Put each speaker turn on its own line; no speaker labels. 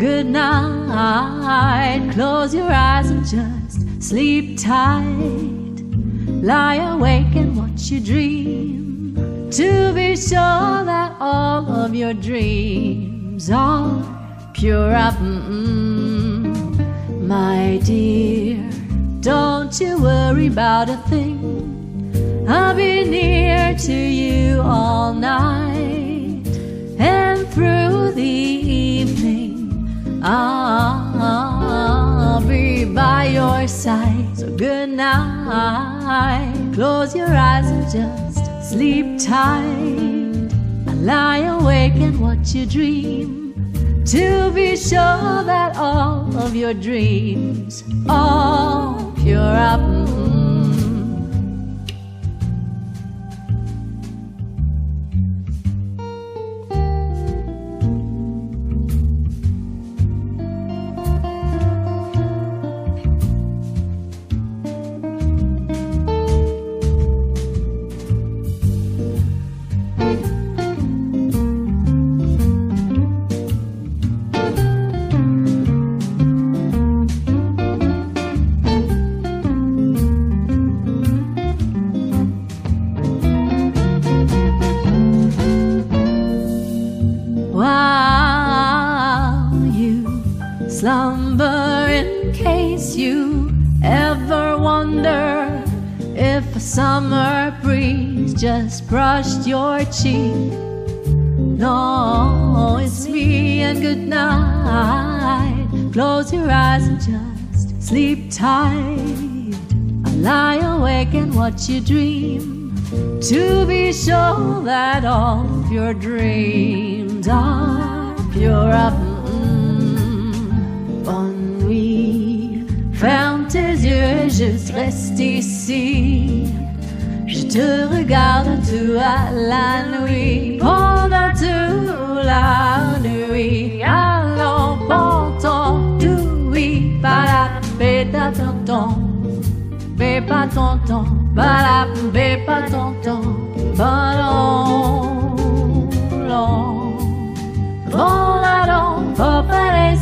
good night. Close your eyes and just sleep tight. Lie awake and watch your dream to be sure that all of your dreams are pure up. Mm-mm. My dear, don't you worry about a thing. I'll be near to you all night your. So good night. Close your eyes and just sleep tight. I lie awake and watch you dream to be sure that all of your dreams are pure up. Slumber in case you ever wonder if a summer breeze just brushed your cheek. No, it's me and good night. Close your eyes and just sleep tight. I lie awake and watch you dream to be sure that all of your dreams are pure up. Juste reste ici. Je te regarde toute la nuit, pendant toute la nuit. Allons, portons tout, oui, pas la tonton, mais pas tonton. Ba be pa ton ton ba